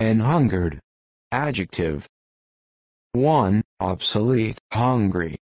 and hungered. Adjective 1. Obsolete, hungry,